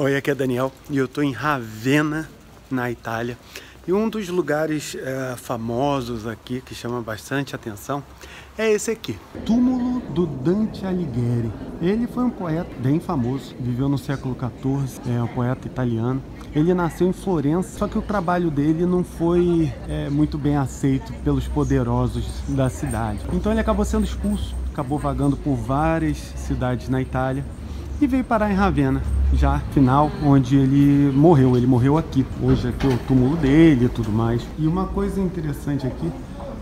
Oi, aqui é Daniel e eu estou em Ravenna, na Itália. E um dos lugares é, famosos aqui que chama bastante atenção é esse aqui, Túmulo do Dante Alighieri. Ele foi um poeta bem famoso, viveu no século XIV, é um poeta italiano. Ele nasceu em Florença, só que o trabalho dele não foi é, muito bem aceito pelos poderosos da cidade. Então ele acabou sendo expulso, acabou vagando por várias cidades na Itália e veio parar em Ravenna, já final, onde ele morreu. Ele morreu aqui. Hoje aqui é o túmulo dele e tudo mais. E uma coisa interessante aqui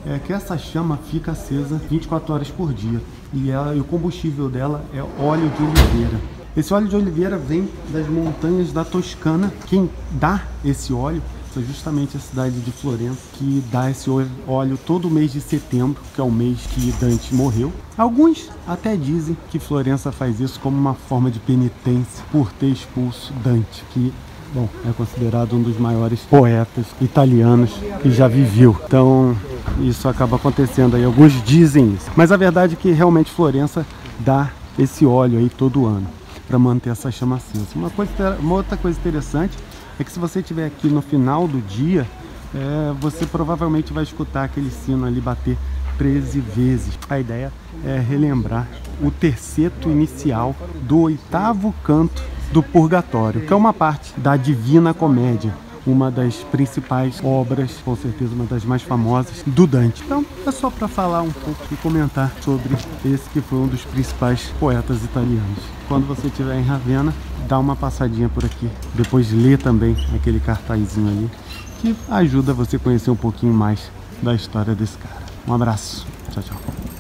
é que essa chama fica acesa 24 horas por dia. E, ela, e o combustível dela é óleo de oliveira. Esse óleo de oliveira vem das montanhas da Toscana. Quem dá esse óleo é justamente a cidade de Florença, que dá esse óleo todo mês de setembro, que é o mês que Dante morreu. Alguns até dizem que Florença faz isso como uma forma de penitência por ter expulso Dante, que bom, é considerado um dos maiores poetas italianos que já viveu. Então, isso acaba acontecendo aí. Alguns dizem isso. Mas a verdade é que realmente Florença dá esse óleo aí todo ano para manter essa chama acesa. Uma, coisa, uma outra coisa interessante é que se você estiver aqui no final do dia, é, você provavelmente vai escutar aquele sino ali bater 13 vezes. A ideia é relembrar o terceto inicial do oitavo canto do Purgatório, que é uma parte da Divina Comédia, uma das principais obras, com certeza uma das mais famosas, do Dante. Então é só para falar um pouco e comentar sobre esse que foi um dos principais poetas italianos. Quando você estiver em Ravenna, dá uma passadinha por aqui. Depois lê também aquele cartazinho ali, que ajuda você a conhecer um pouquinho mais da história desse cara. Um abraço. Tchau, tchau.